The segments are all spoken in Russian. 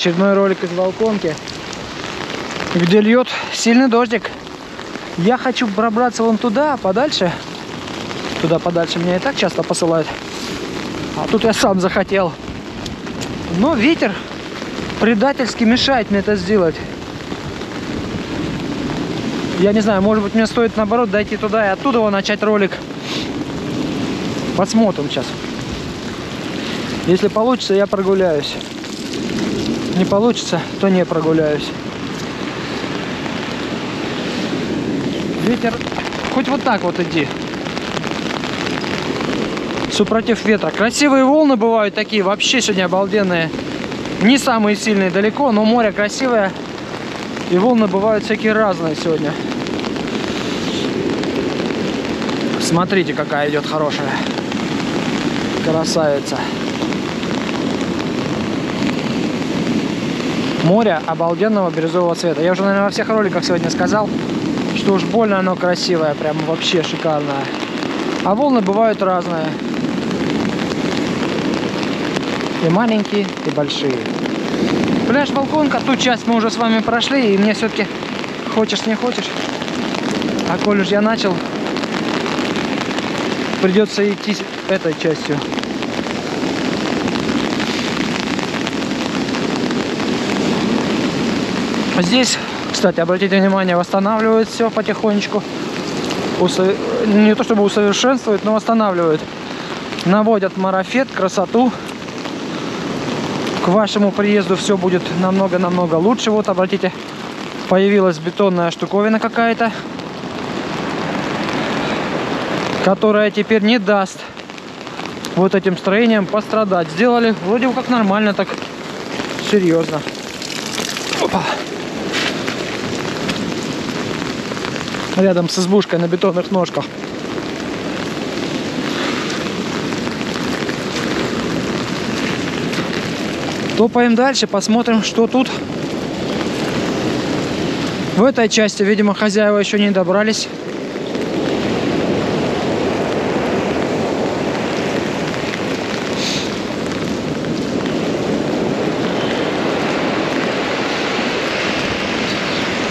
Очередной ролик из балконки, где льет сильный дождик. Я хочу пробраться вон туда, подальше. Туда подальше меня и так часто посылают. А тут я сам захотел. Но ветер предательски мешает мне это сделать. Я не знаю, может быть мне стоит наоборот дойти туда и оттуда начать ролик. Посмотрим сейчас. Если получится, я прогуляюсь. Не получится, то не прогуляюсь. Ветер, хоть вот так вот иди. Супротив ветра. Красивые волны бывают такие, вообще сегодня обалденные. Не самые сильные далеко, но море красивое. И волны бывают всякие разные сегодня. Смотрите, какая идет хорошая. Красавица. Море обалденного бирюзового цвета. Я уже, наверное, во всех роликах сегодня сказал, что уж больно оно красивое, прям вообще шикарное. А волны бывают разные. И маленькие, и большие. Пляж Балконка, ту часть мы уже с вами прошли, и мне все-таки хочешь не хочешь. А коль уж я начал, придется идти этой частью. Здесь, кстати, обратите внимание, восстанавливают все потихонечку. Усо... Не то чтобы усовершенствуют, но восстанавливают. Наводят марафет, красоту. К вашему приезду все будет намного-намного лучше. Вот, обратите, появилась бетонная штуковина какая-то, которая теперь не даст вот этим строением пострадать. Сделали вроде как нормально, так серьезно. Опа. Рядом с избушкой на бетонных ножках. Топаем дальше, посмотрим, что тут. В этой части, видимо, хозяева еще не добрались.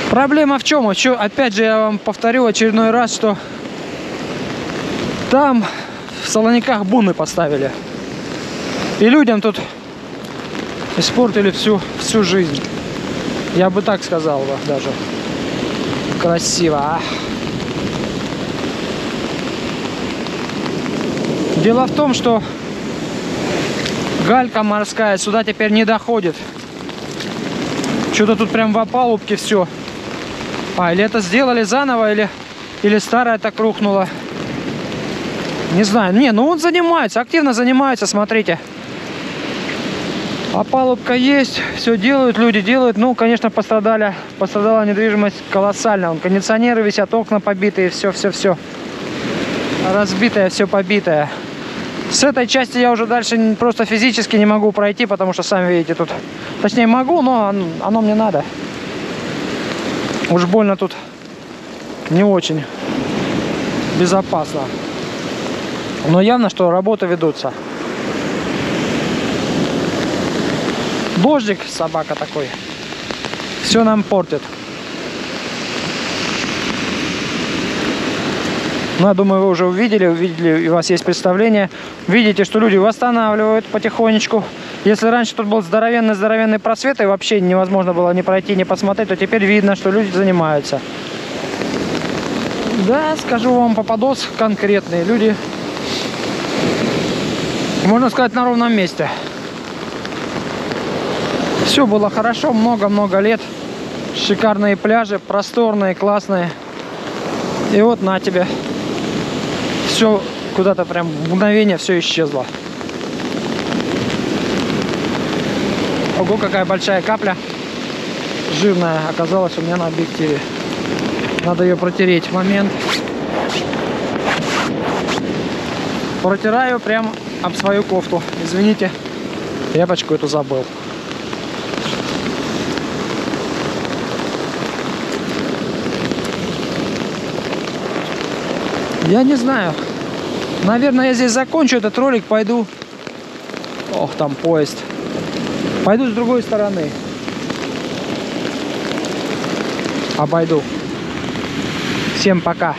Проблема в чем? Опять же, я вам повторю очередной раз, что там в Солониках буны поставили. И людям тут испортили всю, всю жизнь. Я бы так сказал бы даже. Красиво, а? Дело в том, что галька морская сюда теперь не доходит. Что-то тут прям в опалубке все. А, или это сделали заново, или, или старая так рухнула. Не знаю. Не, ну он занимается, активно занимается, смотрите. Опалубка есть, все делают, люди делают. Ну, конечно, пострадали, пострадала недвижимость колоссально. Он кондиционеры висят, окна побитые, все-все-все. Разбитое, все побитое. С этой части я уже дальше просто физически не могу пройти, потому что, сами видите, тут... Точнее, могу, но оно мне надо. Уж больно тут не очень безопасно. Но явно, что работы ведутся. Дождик, собака такой. Все нам портит. Ну, я думаю, вы уже увидели, увидели, у вас есть представление. Видите, что люди восстанавливают потихонечку. Если раньше тут был здоровенный-здоровенный просвет, и вообще невозможно было ни пройти, ни посмотреть, то теперь видно, что люди занимаются. Да, скажу вам, попадос конкретные люди. Можно сказать, на ровном месте. Все было хорошо, много-много лет. Шикарные пляжи, просторные, классные. И вот на тебе все куда-то прям в мгновение все исчезло. Ого, какая большая капля жирная оказалась у меня на объективе. Надо ее протереть. Момент. Протираю прям об свою кофту. Извините, тряпочку эту забыл. Я не знаю. Наверное, я здесь закончу этот ролик, пойду. Ох, там поезд. Пойду с другой стороны. Обойду. Всем пока.